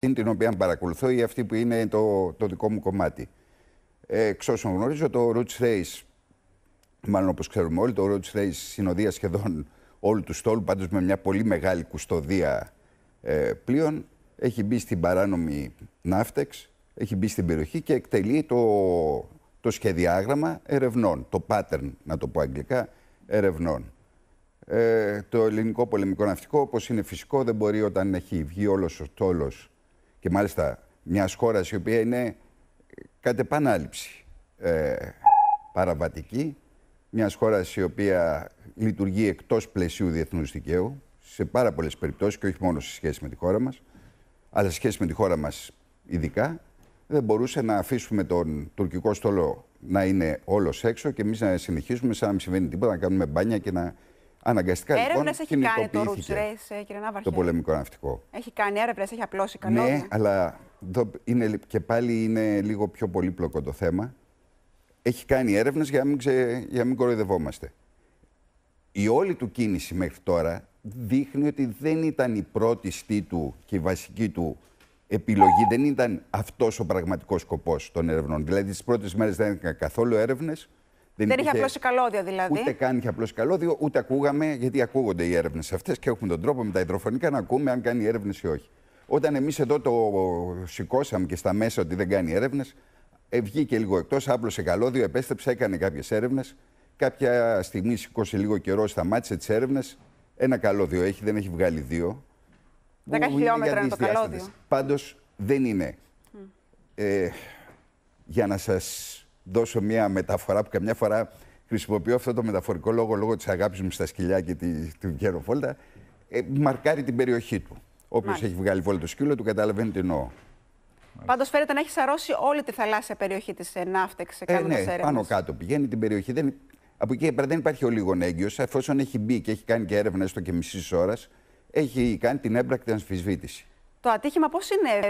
είναι την οποία παρακολουθώ ή αυτή που είναι το, το δικό μου κομμάτι. Ε, εξ όσων γνωρίζω, το Roots Race, μάλλον όπως ξέρουμε όλοι, το Roots Race συνοδεία σχεδόν όλου του στόλου, πάντως με μια πολύ μεγάλη κουστοδία ε, πλοίων, έχει μπει στην παράνομη ναύτεξ, έχει μπει στην περιοχή και εκτελεί το, το σχεδιάγραμμα ερευνών, το pattern, να το πω αγγλικά, ερευνών. Ε, το ελληνικό πολεμικό ναυτικό, όπως είναι φυσικό, δεν μπορεί όταν έχει βγει όλος ο στόλος και μάλιστα μιας χώρας η οποία είναι κατ' επανάληψη ε, παραβατική, μιας χώρας η οποία λειτουργεί εκτός πλαισίου διεθνούς δικαίου, σε πάρα πολλές περιπτώσεις και όχι μόνο σε σχέση με τη χώρα μας, αλλά σε σχέση με τη χώρα μας ειδικά, δεν μπορούσε να αφήσουμε τον τουρκικό στόλο να είναι όλος έξω και εμείς να συνεχίσουμε σαν να μην συμβαίνει τίποτα, να κάνουμε μπάνια και να αναγκαστικά Έρευνες λοιπόν, έχει κάνει το Roots Race, κύριε Ναύαρχε; Το πολεμικό ναυτικό. Έχει κάνει έρευνες, έχει απλώσει καλώδια. Ναι, αλλά εδώ είναι, και πάλι είναι λίγο πιο πολύπλοκο το θέμα. Έχει κάνει έρευνες για, να μην ξε, για να μην κοροϊδευόμαστε. Η όλη του κίνηση μέχρι τώρα δείχνει ότι δεν ήταν η πρώτη στή του και η βασική του επιλογή, δεν ήταν αυτός ο πραγματικός σκοπός των ερευνών. Δηλαδή, τις πρώτες μέρες δεν έκανα καθόλου έρευνες. Δεν, δεν είχε απλώσει καλώδιο δηλαδή. Ούτε καν είχε απλώσει καλώδιο, ούτε ακούγαμε, γιατί ακούγονται οι έρευνες αυτές και έχουμε τον τρόπο με τα υδροφωνικά να ακούμε αν κάνει έρευνες ή όχι. Όταν εμείς εδώ το σηκώσαμε και στα μέσα ότι δεν κάνει έρευνες, ε, βγήκε λίγο εκτός, άπλωσε καλώδιο, επέστρεψε, έκανε κάποιες έρευνες. Κάποια στιγμή σηκώσε λίγο καιρό, σταμάτησε τις έρευνες. Ένα καλώδιο έχει, δεν έχει βγάλει δύο. 10 χιλιόμετρα είναι το καλώδιο. Πάντως δεν είναι. Ε, για να σας δώσω μια μεταφορά που καμιά φορά χρησιμοποιώ αυτό το μεταφορικό λόγο λόγω της αγάπης μου στα σκυλιά και τη, του Γκέρο Φόλτα. Ε, μαρκάρει την περιοχή του. Όποιος έχει βγάλει βόλτα το σκύλο του καταλαβαίνει τι εννοώ. Πάντως φαίνεται να έχεις σαρώσει όλη τη θαλάσσια περιοχή της Ναύτεξ ε, ναι, πάνω κάτω πηγαίνει την περιοχή. Δεν, από εκεί πέρα δεν υπάρχει ο λίγο έγκυος, εφόσον έχει μπει και έχει κάνει και έρευνα έστω και μισής ώρας, έχει κάνει την έμπρακτη αμφισβήτηση. Το ατύχημα πώς είναι